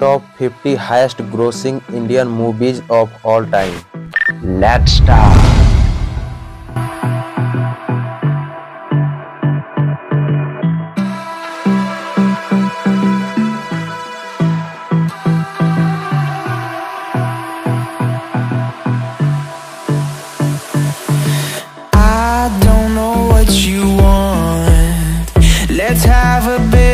top 50 highest grossing Indian movies of all time. Let's start. I don't know what you want. Let's have a bit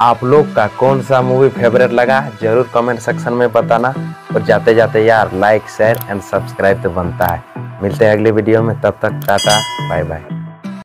आप लोग का कौन सा movie favourite लगा, ज़रूर comment section में बताना। और जाते जाते यार लाइक शेयर एंड सब्सक्राइब तो बनता है। मिलते हैं अगले वीडियो में, तब तक टाटा बाय बाय